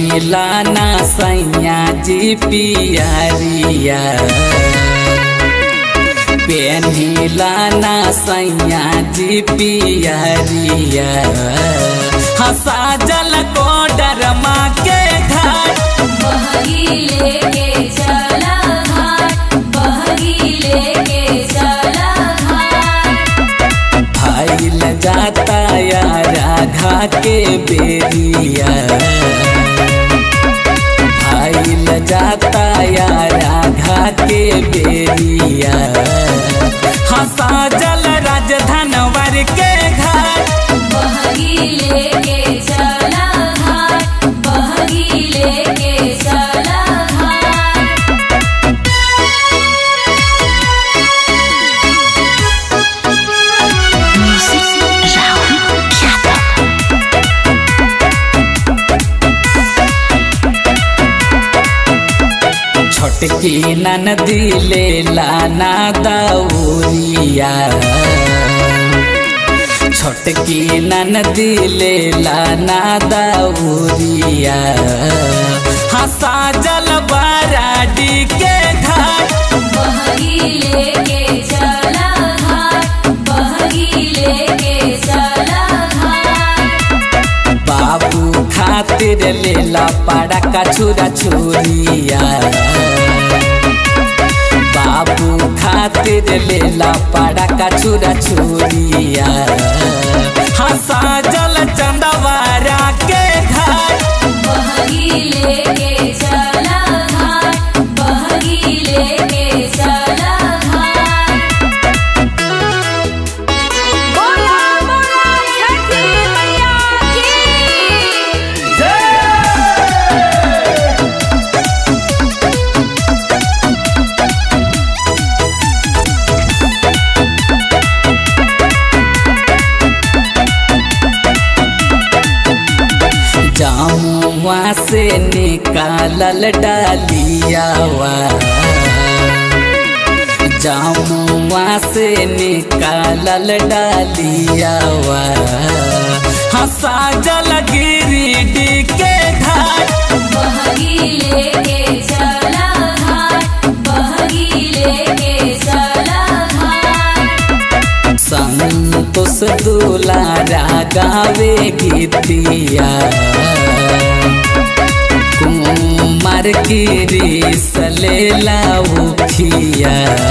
पेन्हिलाना सैया जी पियरिया। पेन्हिलाना सैया जी पियरिया। हसा जल को डरमा के लेके चला घाट। लेके चला घाट। जाता या राधा के बेरिया। जाता या राधा के बेरिया छोटकी ननदी ले लाना दौरिया छोटकी ननदी ले लाना दौरिया हसा जल बराडी के घर बहगी लेके चला घाट। बहगी लेके चला बाबू खातिर लेला पाड़ा का छुरा छुरिया। खातिर लेला पाड़ा का चूरा छुरिया निकालल डालियावा जामुआ से निकालल डालियावा हंसा जल गिरी के घर बहगी लेके चला घाट। बहगी लेके चला घाट। संतोष दुलारा गावे गीतिया कुमार के रे हाँ सब लोग